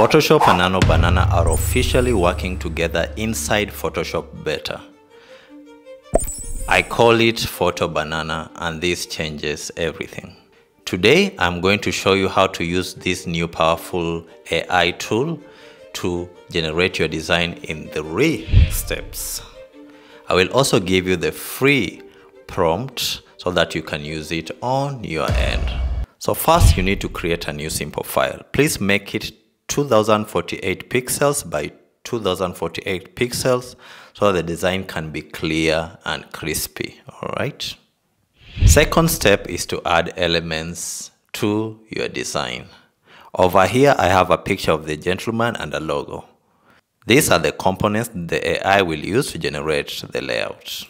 Photoshop and Nano Banana are officially working together inside Photoshop Beta. I call it Photo Banana and this changes everything. Today I'm going to show you how to use this new powerful AI tool to generate your design in three steps. I will also give you the free prompt so that you can use it on your end. So first you need to create a new simple file. Please make it 2048 pixels by 2048 pixels so the design can be clear and crispy, all right? Second step is to add elements to your design. Over here, I have a picture of the gentleman and a logo. These are the components the AI will use to generate the layout.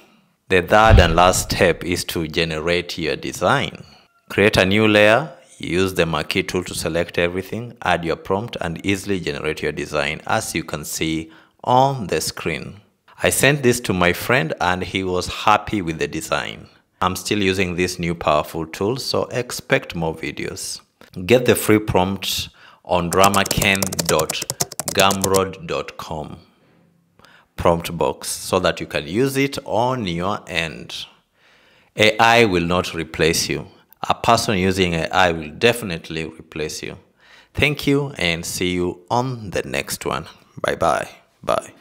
The third and last step is to generate your design. Create a new layer, use the marquee tool to select everything, add your prompt and easily generate your design as you can see on the screen. I sent this to my friend and he was happy with the design. I'm still using this new powerful tool so expect more videos. Get the free prompt on ramaken.gumroad.com prompt box so that you can use it on your end. AI will not replace you. A person using AI will definitely replace you. Thank you and see you on the next one. Bye bye. Bye.